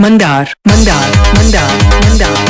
Mandar Mandar Mandar Mandar.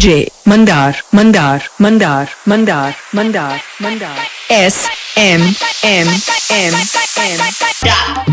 DJ Mandar Mandar Mandar Mandar Mandar Mandar S M M M M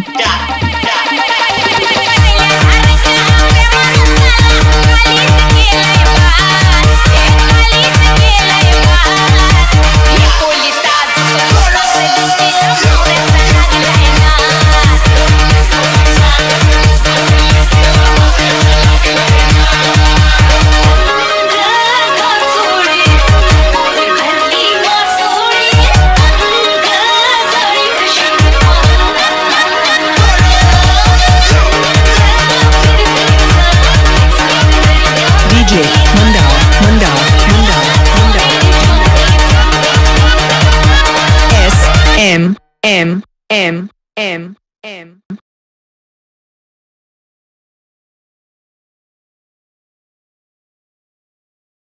M M M M M